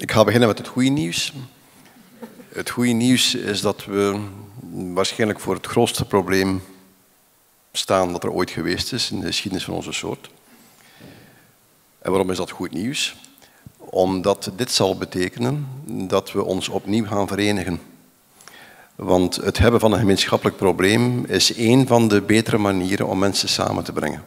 Ik ga beginnen met het goede nieuws. Het goede nieuws is dat we waarschijnlijk voor het grootste probleem staan dat er ooit geweest is in de geschiedenis van onze soort. En waarom is dat goed nieuws? Omdat dit zal betekenen dat we ons opnieuw gaan verenigen. Want het hebben van een gemeenschappelijk probleem is één van de betere manieren om mensen samen te brengen.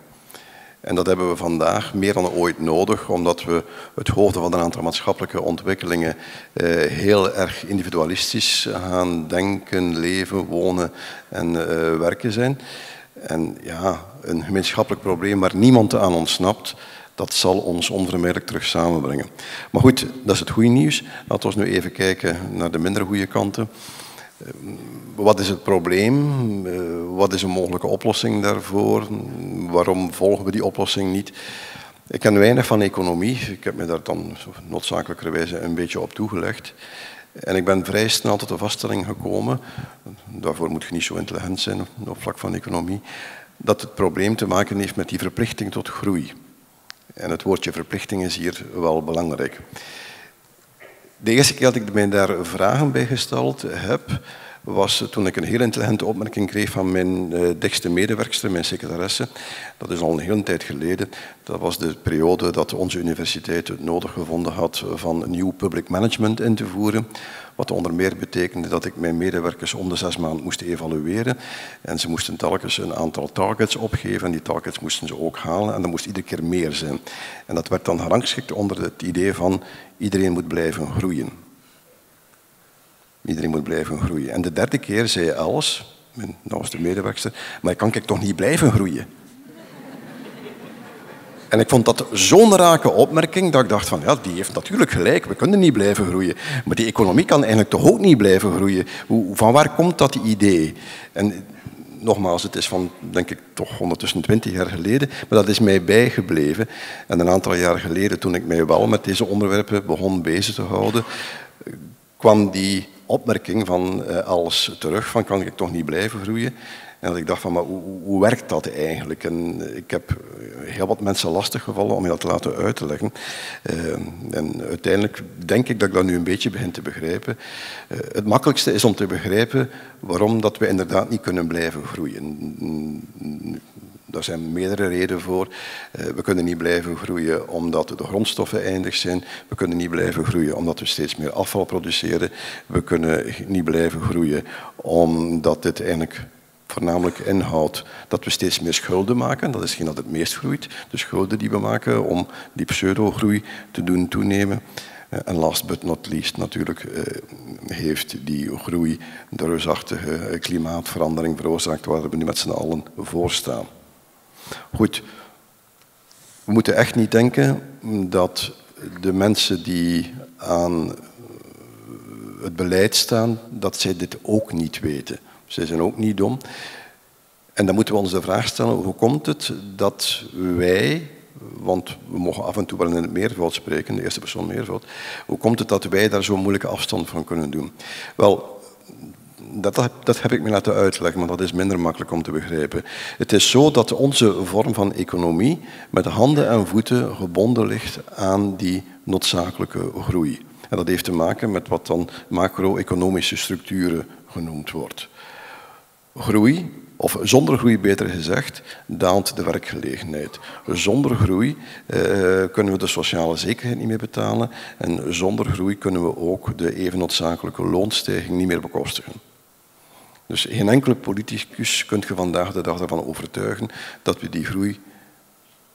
En dat hebben we vandaag meer dan ooit nodig, omdat we het hoofden van een aantal maatschappelijke ontwikkelingen eh, heel erg individualistisch gaan denken, leven, wonen en eh, werken zijn. En ja, een gemeenschappelijk probleem waar niemand aan ontsnapt, dat zal ons onvermijdelijk terug samenbrengen. Maar goed, dat is het goede nieuws. Laten we nu even kijken naar de minder goede kanten. Wat is het probleem? Eh, wat is een mogelijke oplossing daarvoor? Waarom volgen we die oplossing niet? Ik ken weinig van economie. Ik heb me daar dan noodzakelijkerwijze een beetje op toegelegd. En ik ben vrij snel tot de vaststelling gekomen, daarvoor moet je niet zo intelligent zijn op vlak van economie, dat het probleem te maken heeft met die verplichting tot groei. En het woordje verplichting is hier wel belangrijk. De eerste keer dat ik mij daar vragen bij gesteld heb, was toen ik een heel intelligente opmerking kreeg van mijn uh, dichtste medewerkster, mijn secretaresse. Dat is al een hele tijd geleden. Dat was de periode dat onze universiteit het nodig gevonden had van nieuw public management in te voeren. Wat onder meer betekende dat ik mijn medewerkers om de zes maanden moest evalueren. En ze moesten telkens een aantal targets opgeven. En die targets moesten ze ook halen. En dat moest iedere keer meer zijn. En dat werd dan gerangschikt onder het idee van iedereen moet blijven groeien. Iedereen moet blijven groeien. En de derde keer zei Els, mijn nauwste medewerkster, maar kan ik toch niet blijven groeien? En ik vond dat zo'n rake opmerking dat ik dacht van, ja, die heeft natuurlijk gelijk, we kunnen niet blijven groeien. Maar die economie kan eigenlijk toch ook niet blijven groeien. Van waar komt dat idee? En nogmaals, het is van, denk ik, toch ondertussen twintig jaar geleden, maar dat is mij bijgebleven. En een aantal jaar geleden, toen ik mij wel met deze onderwerpen begon bezig te houden, kwam die opmerking van uh, alles terug, van kan ik toch niet blijven groeien? En dat ik dacht van, maar hoe, hoe, werkt dat eigenlijk? En ik heb heel wat mensen lastig gevallen om je dat te laten uit te leggen. Uh, en uiteindelijk denk ik dat ik dat nu een beetje begin te begrijpen. Uh, het makkelijkste is om te begrijpen waarom dat we inderdaad niet kunnen blijven groeien. Daar zijn meerdere redenen voor. Uh, we kunnen niet blijven groeien omdat de grondstoffen eindig zijn. We kunnen niet blijven groeien omdat we steeds meer afval produceren. We kunnen niet blijven groeien omdat dit eigenlijk voornamelijk inhoudt dat we steeds meer schulden maken. Dat is geen dat het meest groeit. De schulden die we maken om die pseudo-groei te doen toenemen. Eh, en last but not least natuurlijk eh, heeft die groei de reusachtige klimaatverandering veroorzaakt waar we nu met z'n allen voor staan. Goed, we moeten echt niet denken dat de mensen die aan het beleid staan, dat zij dit ook niet weten. Zij zijn ook niet dom. En dan moeten we ons de vraag stellen, hoe komt het dat wij, want we mogen af en toe wel in het meervoud spreken, de eerste persoon meervoud, hoe komt het dat wij daar zo'n moeilijke afstand van kunnen doen? Wel, dat, dat, heb ik me laten uitleggen, maar dat is minder makkelijk om te begrijpen. Het is zo dat onze vorm van economie met handen en voeten gebonden ligt aan die noodzakelijke groei. En dat heeft te maken met wat dan macro-economische structuren genoemd wordt. Groei, of zonder groei beter gezegd, daalt de werkgelegenheid. Zonder groei eh, kunnen we de sociale zekerheid niet meer betalen en zonder groei kunnen we ook de even noodzakelijke loonstijging niet meer bekostigen. Dus geen enkele politicus kunt je vandaag de dag ervan overtuigen dat we die groei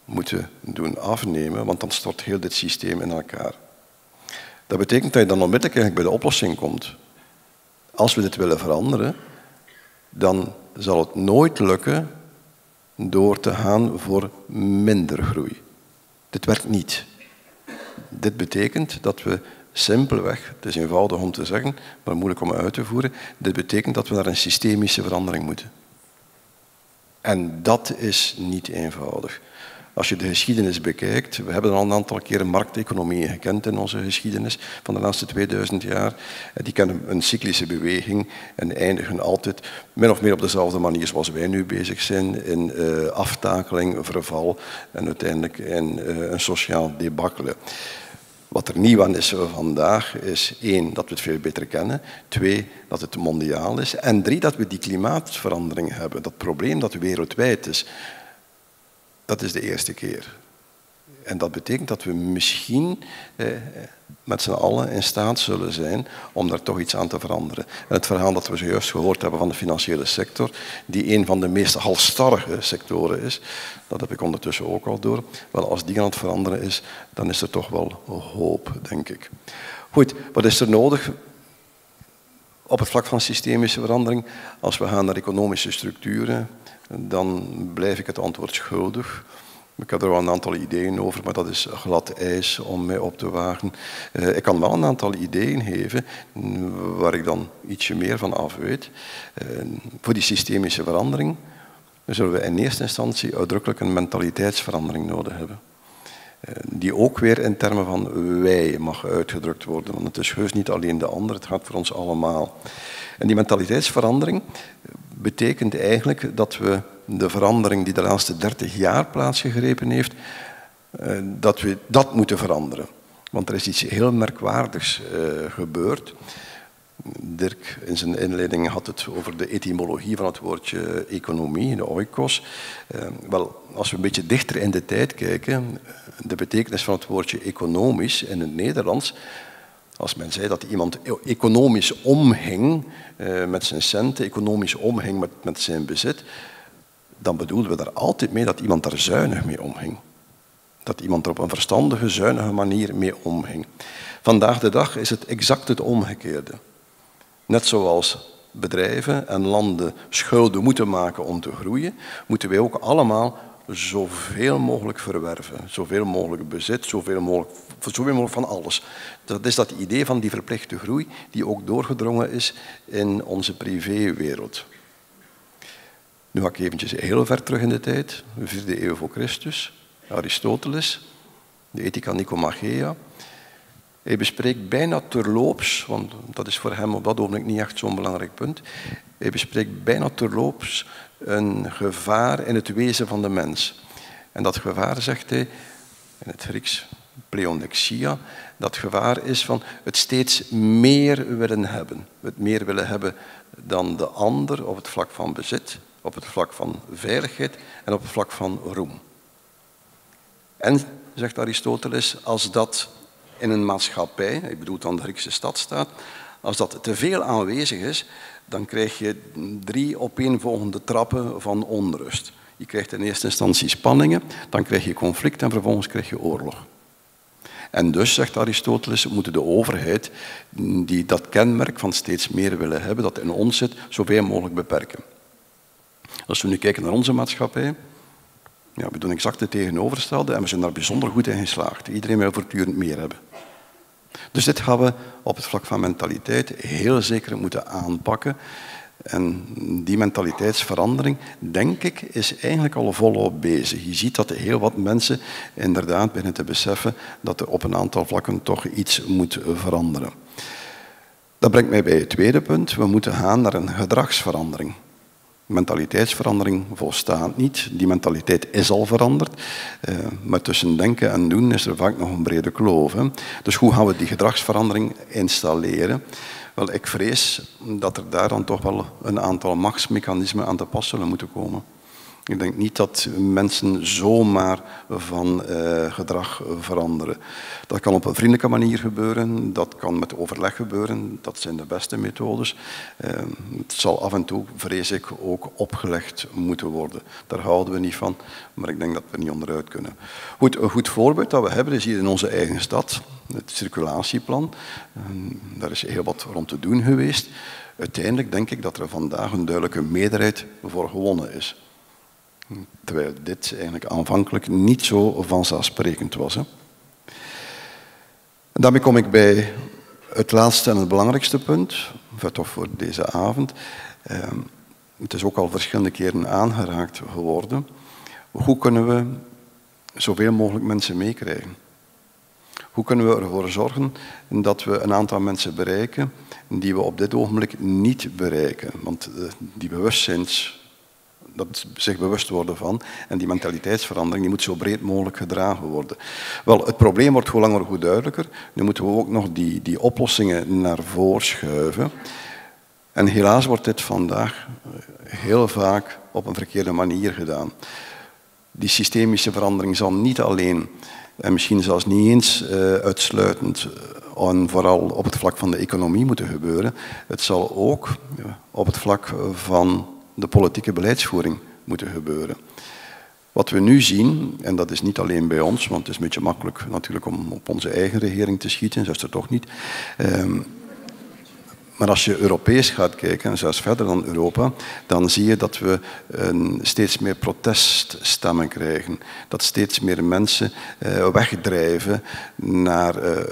moeten doen afnemen, want dan stort heel dit systeem in elkaar. Dat betekent dat je dan onmiddellijk eigenlijk bij de oplossing komt. Als we dit willen veranderen, dan zal het nooit lukken door te gaan voor minder groei. Dit werkt niet. Dit betekent dat we simpelweg, het is eenvoudig om te zeggen, maar moeilijk om uit te voeren, dit betekent dat we naar een systemische verandering moeten. En dat is niet eenvoudig. Als je de geschiedenis bekijkt, we hebben al een aantal keren markteconomieën gekend in onze geschiedenis van de laatste 2000 jaar. Die kennen een cyclische beweging en eindigen altijd min of meer op dezelfde manier zoals wij nu bezig zijn, in uh, aftakeling, verval en uiteindelijk in uh, een sociaal debakkelen. Wat er nieuw aan is vandaag is één, dat we het veel beter kennen. Twee, dat het mondiaal is. En drie, dat we die klimaatverandering hebben. Dat probleem dat wereldwijd is. Dat is de eerste keer. En dat betekent dat we misschien eh, met z'n allen in staat zullen zijn om daar toch iets aan te veranderen. En het verhaal dat we zojuist gehoord hebben van de financiële sector, die een van de meest halstarrige sectoren is, dat heb ik ondertussen ook al door. Wel, als die aan het veranderen is, dan is er toch wel hoop, denk ik. Goed, wat is er nodig? Op het vlak van systemische verandering, als we gaan naar economische structuren, dan blijf ik het antwoord schuldig. Ik heb er wel een aantal ideeën over, maar dat is glad ijs om mij op te wagen. Uh, ik kan wel een aantal ideeën geven waar ik dan ietsje meer van af weet. Uh, voor die systemische verandering zullen we in eerste instantie uitdrukkelijk een mentaliteitsverandering nodig hebben. Uh, die ook weer in termen van wij mag uitgedrukt worden, want het is heus niet alleen de ander, het gaat voor ons allemaal. En die mentaliteitsverandering betekent eigenlijk dat we de verandering die de laatste 30 jaar plaatsgegrepen heeft, eh, dat we dat moeten veranderen. Want er is iets heel merkwaardigs gebeurd. Dirk in zijn inleiding had het over de etymologie van het woordje economie, de oikos. Uh, wel, als we een beetje dichter in de tijd kijken, de betekenis van het woordje economisch in het Nederlands, als men zei dat iemand e-, economisch omging uh, met zijn centen, economisch omging met, met zijn bezit, dan bedoelden we daar altijd mee dat iemand daar zuinig mee omging. Dat iemand er op een verstandige, zuinige manier mee omging. Vandaag de dag is het exact het omgekeerde. Net zoals bedrijven en landen schulden moeten maken om te groeien, moeten wij ook allemaal zoveel mogelijk verwerven. Zoveel mogelijk bezit, zoveel mogelijk, van alles. Dat is dat idee van die verplichte groei die ook doorgedrongen is in onze privéwereld. Nu ga ik eventjes heel ver terug in de tijd, de vierde eeuw voor Christus. Aristoteles, de Ethica Nicomachea. Hij bespreekt bijna terloops, want dat is voor hem op dat ogenblik niet echt zo'n belangrijk punt. Hij bespreekt bijna terloops een gevaar in het wezen van de mens. En dat gevaar, zegt hij, in het Grieks pleonexia, dat gevaar is van het steeds meer willen hebben. Het meer willen hebben dan de ander op het vlak van bezit, op het vlak van veiligheid en op het vlak van roem. En, zegt Aristoteles, als dat in een maatschappij, ik bedoel dan de Griekse stadstaat, als dat te veel aanwezig is, dan krijg je drie opeenvolgende trappen van onrust. Je krijgt in eerste instantie spanningen, dan krijg je conflict en vervolgens krijg je oorlog. En dus, zegt Aristoteles, moeten de overheid, die dat kenmerk van steeds meer willen hebben, dat in ons zit, zoveel mogelijk beperken. Als we nu kijken naar onze maatschappij, we doen exact het tegenovergestelde en we zijn daar bijzonder goed in geslaagd. Iedereen wil voortdurend meer hebben. Dus dit gaan we op het vlak van mentaliteit heel zeker moeten aanpakken. En die mentaliteitsverandering, denk ik, is eigenlijk al volop bezig. Je ziet dat heel wat mensen inderdaad beginnen te beseffen dat er op een aantal vlakken toch iets moet veranderen. Dat brengt mij bij het tweede punt. We moeten gaan naar een gedragsverandering. Mentaliteitsverandering volstaat niet. Die mentaliteit is al veranderd. Uh, maar tussen denken en doen is er vaak nog een brede kloof. Hè. Dus hoe gaan we die gedragsverandering installeren? Wel, ik vrees dat er daar dan toch wel een aantal machtsmechanismen aan te pas zullen moeten komen. Ik denk niet dat mensen zomaar van uh, gedrag veranderen. Dat kan op een vriendelijke manier gebeuren, dat kan met overleg gebeuren, dat zijn de beste methodes. Uh, het zal af en toe, vrees ik, ook opgelegd moeten worden. Daar houden we niet van, maar ik denk dat we niet onderuit kunnen. Goed, een goed voorbeeld dat we hebben is hier in onze eigen stad, het circulatieplan. Uh, daar is heel wat rond te doen geweest. Uiteindelijk denk ik dat er vandaag een duidelijke meerderheid voor gewonnen is. Terwijl dit eigenlijk aanvankelijk niet zo vanzelfsprekend was. Hè. Daarmee kom ik bij het laatste en het belangrijkste punt, toch voor deze avond. Ehm, het is ook al verschillende keren aangeraakt geworden. Hoe kunnen we zoveel mogelijk mensen meekrijgen? Hoe kunnen we ervoor zorgen dat we een aantal mensen bereiken die we op dit ogenblik niet bereiken? Want eh, die bewustzijns dat zich bewust worden van. En die mentaliteitsverandering die moet zo breed mogelijk gedragen worden. Wel, het probleem wordt hoe langer hoe duidelijker. Nu moeten we ook nog die, die oplossingen naar voren schuiven. En helaas wordt dit vandaag heel vaak op een verkeerde manier gedaan. Die systemische verandering zal niet alleen, en misschien zelfs niet eens uh, uitsluitend, en vooral op het vlak van de economie moeten gebeuren. Het zal ook op het vlak van de politieke beleidsvoering moeten gebeuren. Wat we nu zien, en dat is niet alleen bij ons, want het is een beetje makkelijk natuurlijk om op onze eigen regering te schieten, is het toch niet. Um, maar als je Europees gaat kijken, en zelfs verder dan Europa, dan zie je dat we een steeds meer proteststemmen krijgen. Dat steeds meer mensen uh, wegdrijven naar uh,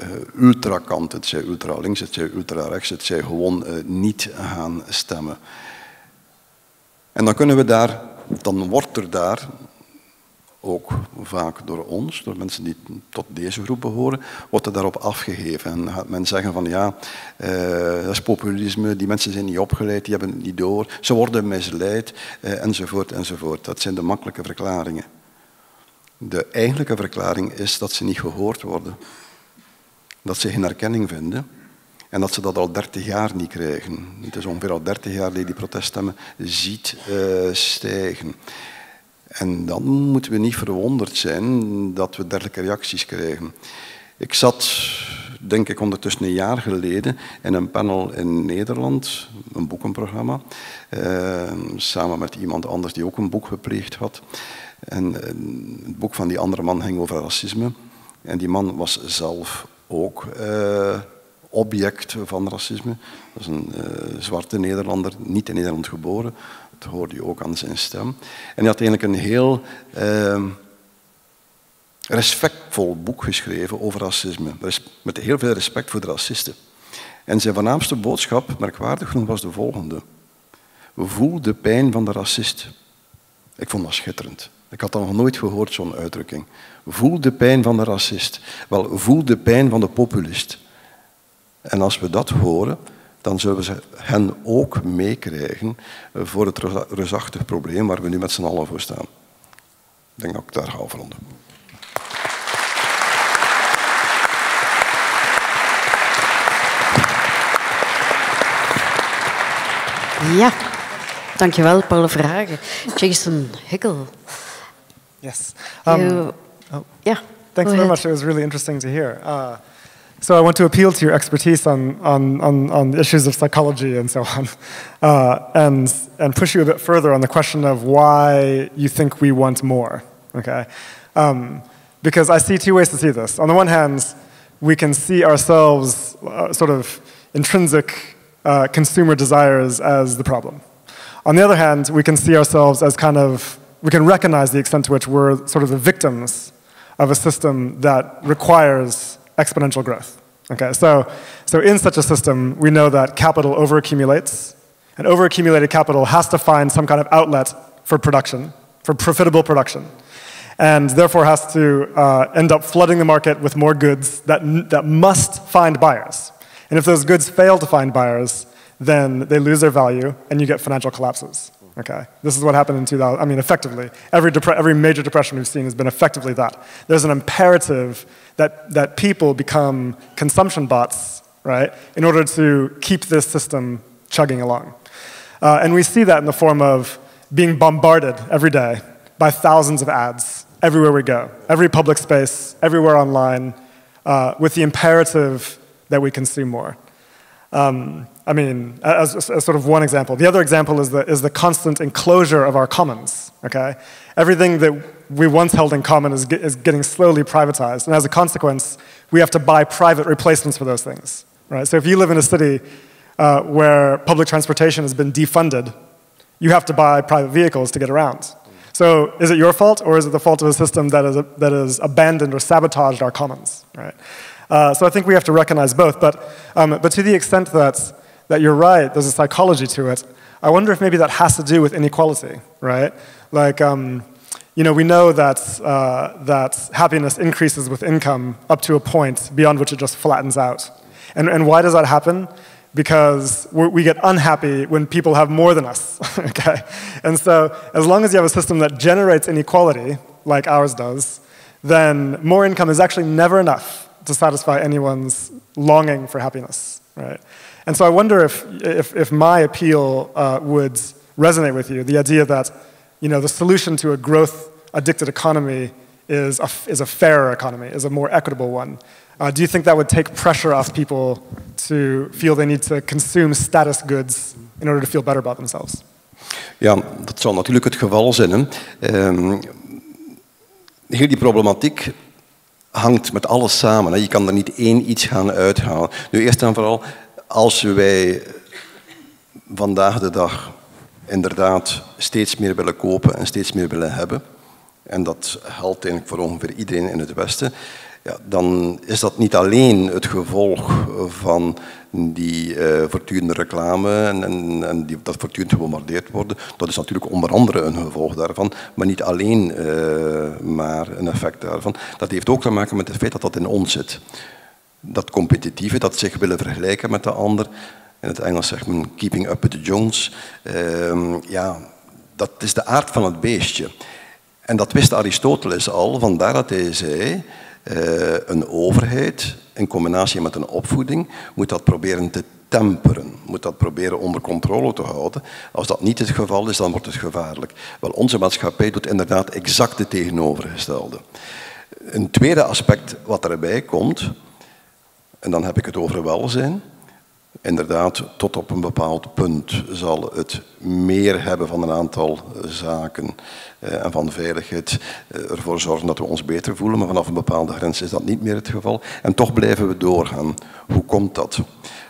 ultrakant. Het zij ultralinks, het zij ultrarechts, het zij gewoon uh, niet gaan stemmen. En dan kunnen we daar, dan wordt er daar ook vaak door ons, door mensen die tot deze groep behoren, wordt er daarop afgegeven. En gaat men zeggen van ja, uh, dat is populisme, die mensen zijn niet opgeleid, die hebben het niet door, ze worden misleid, uh, enzovoort, enzovoort. Dat zijn de makkelijke verklaringen. De eigenlijke verklaring is dat ze niet gehoord worden. Dat ze geen erkenning vinden. En dat ze dat al 30 jaar niet krijgen. Het is ongeveer al 30 jaar dat je die proteststemmen ziet uh, stijgen. En dan moeten we niet verwonderd zijn dat we dergelijke reacties krijgen. Ik zat, denk ik ondertussen een jaar geleden, in een panel in Nederland, een boekenprogramma, eh, samen met iemand anders die ook een boek gepleegd had. En eh, het boek van die andere man ging over racisme. En die man was zelf ook eh, object van racisme. Dat is een uh, zwarte Nederlander, niet in Nederland geboren, dat hoorde je ook aan zijn stem. En hij had eigenlijk een heel uh, respectvol boek geschreven over racisme. Met heel veel respect voor de racisten. En zijn voornaamste boodschap, merkwaardig genoeg, was de volgende. Voel de pijn van de racist. Ik vond dat schitterend. Ik had dat nog nooit gehoord, zo'n uitdrukking. Voel de pijn van de racist. Wel, voel de pijn van de populist. En als we dat horen, dan zullen we hen ook meekrijgen voor het reusachtig probleem waar we nu met z'n allen voor staan. Ik denk dat ik daar ga afronden. Ja, dankjewel Paul Vragen. Jason Hickel. Yes. Um, you, oh, yeah. Thanks very much. It was really interesting to hear. Uh, So I want to appeal to your expertise on, on, on, on issues of psychology and so on, uh, and, and push you a bit further on the question of why you think we want more, okay? Um, because I see two ways to see this. On the one hand, we can see ourselves uh, sort of intrinsic uh, consumer desires as the problem. On the other hand, we can see ourselves as kind of, we can recognize the extent to which we're sort of the victims of a system that requires exponential growth. Okay, so, so in such a system, we know that capital overaccumulates, and overaccumulated capital has to find some kind of outlet for production, for profitable production, and therefore has to uh, end up flooding the market with more goods that, that must find buyers. And if those goods fail to find buyers, then they lose their value, and you get financial collapses. Okay, this is what happened in 2000. I mean, effectively, every, every major depression we've seen has been effectively that. There's an imperative that, that people become consumption bots, right, in order to keep this system chugging along. Uh, and we see that in the form of being bombarded every day by thousands of ads everywhere we go, every public space, everywhere online, uh, with the imperative that we consume more. Um, I mean, as, as, sort of one example. The other example is the, is the constant enclosure of our commons, okay? Everything that we once held in common is, is getting slowly privatized, and as a consequence, we have to buy private replacements for those things, right? So if you live in a city uh, where public transportation has been defunded, you have to buy private vehicles to get around. So is it your fault, or is it the fault of a system that, is, that has abandoned or sabotaged our commons, right? Uh, so I think we have to recognize both, but, um, but to the extent that that you're right, there's a psychology to it. I wonder if maybe that has to do with inequality, right? Like, um, you know, we know that, uh, that happiness increases with income up to a point beyond which it just flattens out. And, and why does that happen? because we get unhappy when people have more than us, okay? And so as long as you have a system that generates inequality, like ours does, then more income is actually never enough to satisfy anyone's longing for happiness, right? And so I wonder if, if, if my appeal uh, would resonate with you, the idea that you know, the solution to a growth-addicted economy is a, is a fairer economy, is a more equitable one. Uh, do you think that would take pressure off people to feel they need to consume status goods in order to feel better about themselves? Ja, dat zal natuurlijk het geval zijn. Um, heel die problematiek hangt met alles samen. Hè. Je kan er niet één iets gaan uithalen. Nu, eerst en vooral, als wij vandaag de dag inderdaad steeds meer willen kopen en steeds meer willen hebben, en dat geldt eigenlijk voor ongeveer iedereen in het Westen, ja, dan is dat niet alleen het gevolg van die uh, voortdurende reclame en, en, en die, dat voortdurend gebombardeerd worden. Dat is natuurlijk onder andere een gevolg daarvan, maar niet alleen uh, maar een effect daarvan. Dat heeft ook te maken met het feit dat dat in ons zit. Dat competitieve, dat zich willen vergelijken met de ander. In het Engels zegt men keeping up with the Jones. Uh, ja, dat is de aard van het beestje. En dat wist Aristoteles al, vandaar dat hij zei uh, een overheid in combinatie met een opvoeding moet dat proberen te temperen, moet dat proberen onder controle te houden. Als dat niet het geval is, dan wordt het gevaarlijk. Wel, onze maatschappij doet inderdaad exact het tegenovergestelde. Een tweede aspect wat erbij komt, en dan heb ik het over welzijn, inderdaad, tot op een bepaald punt zal het meer hebben van een aantal zaken eh, en van veiligheid eh, ervoor zorgen dat we ons beter voelen, maar vanaf een bepaalde grens is dat niet meer het geval. En toch blijven we doorgaan. Hoe komt dat?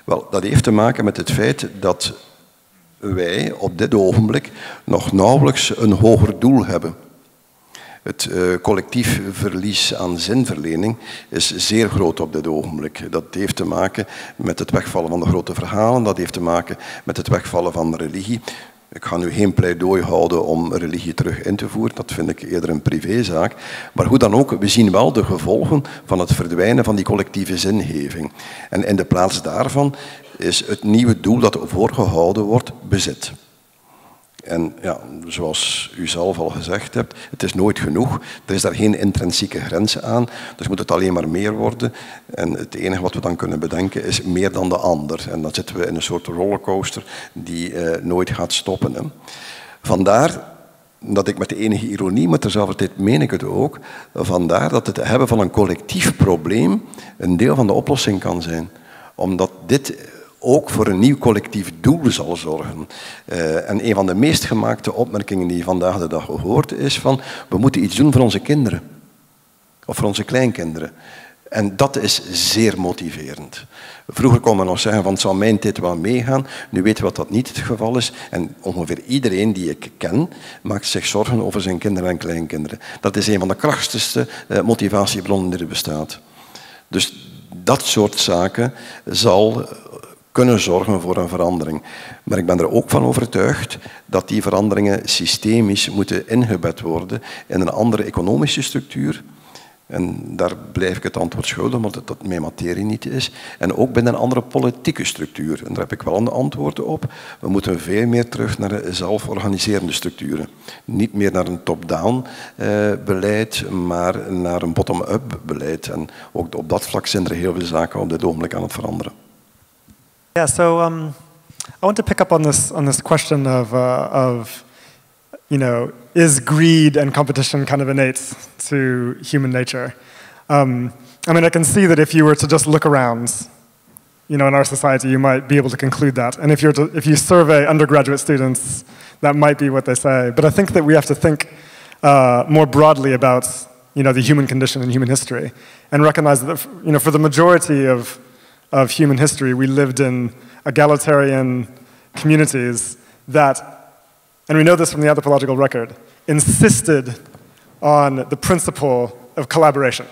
Wel, dat heeft te maken met het feit dat wij op dit ogenblik nog nauwelijks een hoger doel hebben. Het uh, collectief verlies aan zinverlening is zeer groot op dit ogenblik. Dat heeft te maken met het wegvallen van de grote verhalen, dat heeft te maken met het wegvallen van religie. Ik ga nu geen pleidooi houden om religie terug in te voeren, dat vind ik eerder een privézaak. Maar hoe dan ook, we zien wel de gevolgen van het verdwijnen van die collectieve zingeving. En in de plaats daarvan is het nieuwe doel dat voorgehouden wordt bezit. En ja, zoals u zelf al gezegd hebt, het is nooit genoeg. Er is daar geen intrinsieke grens aan, dus moet het alleen maar meer worden. En het enige wat we dan kunnen bedenken is meer dan de ander. En dan zitten we in een soort rollercoaster die eh, nooit gaat stoppen. Hè. Vandaar dat ik met de enige ironie, maar terzelfde tijd meen ik het ook, vandaar dat het hebben van een collectief probleem een deel van de oplossing kan zijn. Omdat dit ook voor een nieuw collectief doel zal zorgen. Uh, en een van de meest gemaakte opmerkingen die vandaag de dag gehoord is van we moeten iets doen voor onze kinderen. Of voor onze kleinkinderen. En dat is zeer motiverend. Vroeger kon men nog zeggen van zal mijn tijd wel meegaan. Nu weten we dat dat niet het geval is. En ongeveer iedereen die ik ken maakt zich zorgen over zijn kinderen en kleinkinderen. Dat is een van de krachtigste uh, motivatiebronnen die er bestaat. Dus dat soort zaken zal kunnen zorgen voor een verandering. Maar ik ben er ook van overtuigd dat die veranderingen systemisch moeten ingebed worden in een andere economische structuur. En daar blijf ik het antwoord schuldig, omdat dat mijn materie niet is. En ook binnen een andere politieke structuur. En daar heb ik wel een antwoord op. We moeten veel meer terug naar zelforganiserende structuren. Niet meer naar een top-down eh, beleid, maar naar een bottom-up beleid. En ook op dat vlak zijn er heel veel zaken op dit ogenblik aan het veranderen. Yeah, so um, I want to pick up on this on this question of uh, of you know is greed and competition kind of innate to human nature? Um, I mean, I can see that if you were to just look around, you know, in our society, you might be able to conclude that. And if you're to, if you survey undergraduate students, that might be what they say. But I think that we have to think uh, more broadly about you know the human condition and human history, and recognize that you know for the majority of of human history, we lived in egalitarian communities that, and we know this from the anthropological record, insisted on the principle of collaboration,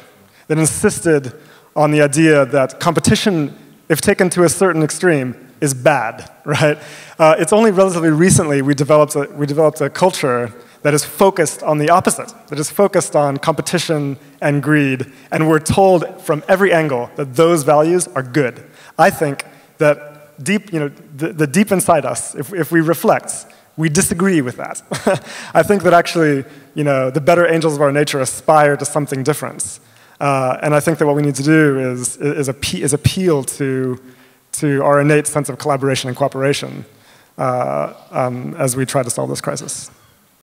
that insisted on the idea that competition, if taken to a certain extreme, is bad, right? Uh, it's only relatively recently we developed, a, we developed a culture that is focused on the opposite, that is focused on competition and greed, and we're told from every angle that those values are good. I think that deep, you know, the, the deep inside us, if, if we reflect, we disagree with that. I think that actually, you know, the better angels of our nature aspire to something different. Uh, and I think that what we need to do is, is, appe is appeal to, to our innate sense of collaboration and cooperation uh, um, as we try to solve this crisis.